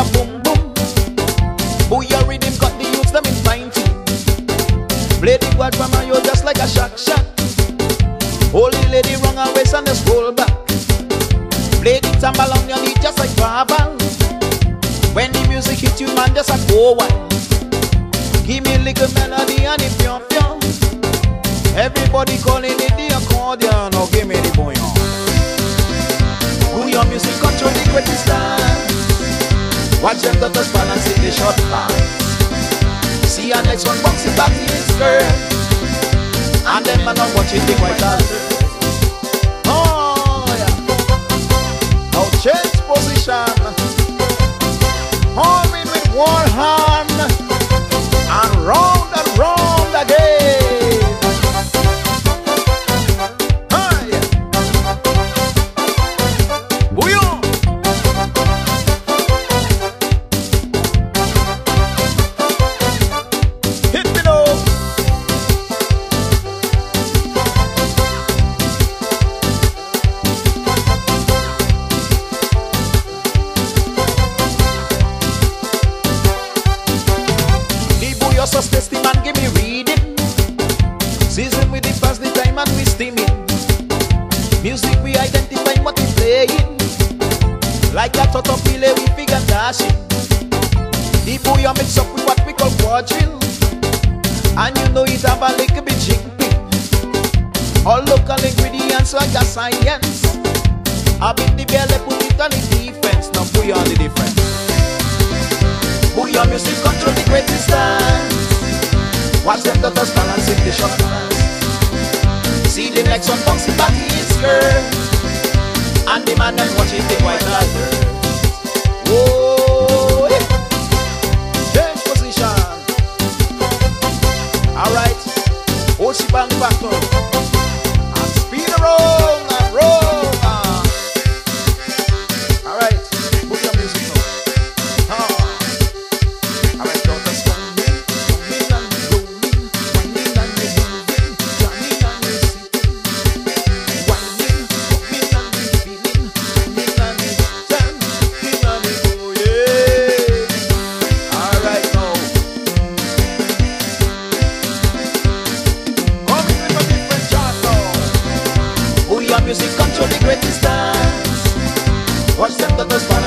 a boom boom. Booyah rhythm got the youths them in tune. Play the quad from you just like a shock. Hold the lady wrong and waist and just roll back. Play the tambal on your knee just like Baba. When the music hit you, man, just a go wild. Give me a little melody and it pion pion. Everybody calling it the accordion. Now give me the bouyon. Bouyon music control the greatest dance. Watch them daughters balance in the short pants. See our next one boxing back in his skirt. And them man are watching the white altar. Oh yeah. Now change Like a tot of pile we figure dashing. The bouyon mix up with what we call quadrille. And you know it have a little bit jing ping. All local ingredients like a science. I beat the belly, put it on the defense. Now bouyon the difference. Bouyon music control the greatest dance. Watch them daughters balance in the dance. See the next one bouncing back his skirt. And man them watching the white alert. Whoa, change position. Alright, hold oh, she back now. Music control the greatest dance. Watch them daughters balance